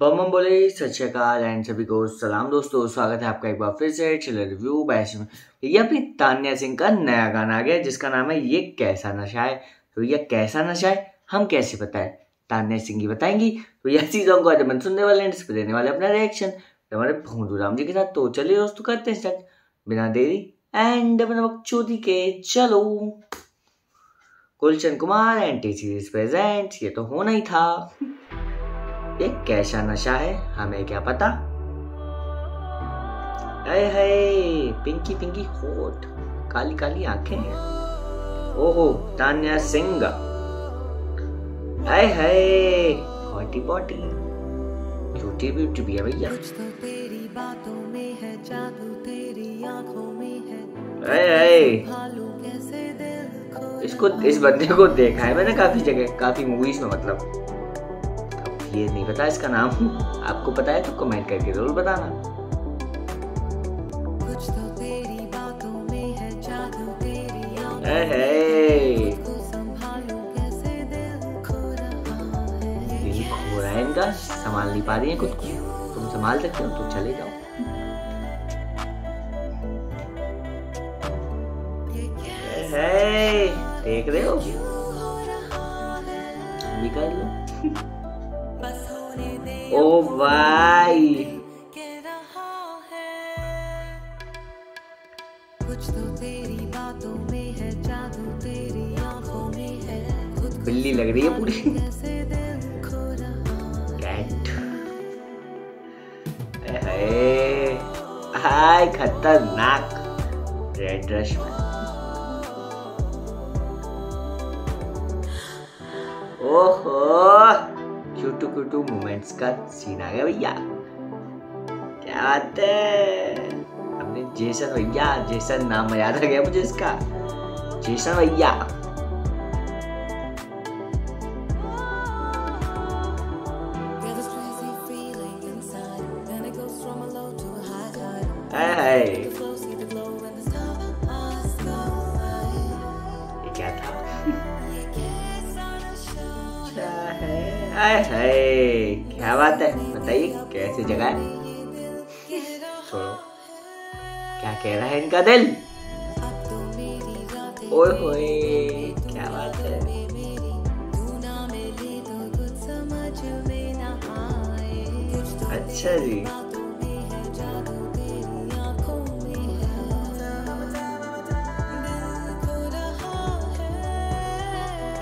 बम बोले, सत श्रीकाल एंड सभी को सलाम दोस्तों, स्वागत है आपका एक बार फिर से चलो रिव्यू बैश में ये अपनी तान्या सिंह का नया गाना आ गया जिसका नाम है ये कैसा नशा है। तो ये कैसा नशा है, हम कैसे बताएँ? तान्या सिंह ही बताएँगी। तो यह सॉन्ग को आज अपन सुनने वाले हैं इस पर देने वाले अपना रिएक्शन हमारे भोंदू राम जी के साथ तो चलिए दोस्तों करते हैं स्टार्ट बिना देरी, एंड चौथी के चलो। Gulshan Kumar, and T series present ये तो होना ही था। ये कैसा नशा है हमें क्या पता? अरे है पिंकी पिंकी होठ काली काली आँखें ओहो तान्या सिंह। अरे है हॉटी बॉटी क्यूटी ब्यूटी भी है भैया। कुछ तेरी बातों में है जादू तेरी आँखों में है। अरे अरे भालू कैसे दिल खो इसको इस बंदे को देखा है मैंने काफ़ी जगह काफ़ी मूवीज़ में मतलब। ये नहीं पता इसका नाम। आपको पता है तो कमेंट करके ज़रूर बताना। तो है दिल खो रहा इनका? संभाल नहीं पा रही है खुद को। तुम संभाल सकते हो तो चले जाओ। है देख रहे हो? कर लो। ओ भाई। बिल्ली लग रही है पूरी। कैट हाय खतरनाक। रेड रश में ओहो। क्यूटू क्यूटू मोमेंट्स का सीन आ गया भैया। क्या बात है? हमने जेसन भैया जेसन नाम याद आ गया मुझे इसका। जेसन भैया। Get है। क्या बात है? बताइए, कैसी जगह है? छोड़ो। क्या कह रहा है इनका दिल? ओए होए, क्या बात है? अच्छा जी।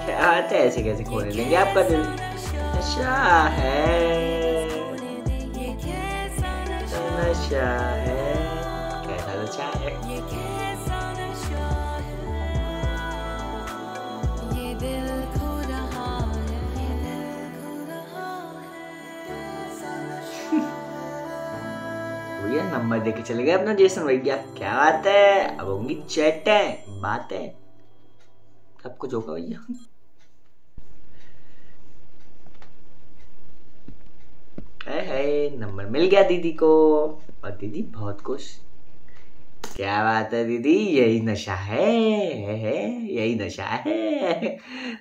क्या बात है? ऐसे कैसे खोने लेंगे आपका दिल? नशा है। है है। है है है। भैया, नंबर देके चले गए अपना जेसन भैया। क्या बात है? अब होंगी चैटें, बातें। सब कुछ होगा भैया? है नंबर मिल गया दीदी को। और दीदी बहुत खुश। क्या बात है दीदी यही नशा है, है, यही नशा है।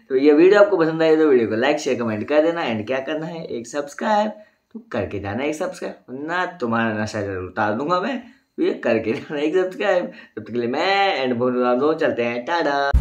तो ये वीडियो आपको पसंद आई तो वीडियो को लाइक शेयर कमेंट कर देना। एंड क्या करना है? एक सब्सक्राइब तो करके जाना एक सब्सक्राइब ना तुम्हारा नशा ज़रूर उतार दूँगा मैं। तो ये करके जाना एक सब्सक्राइब तब तक के लिए मैं एंड बोल रहा चलते हैं। टाटा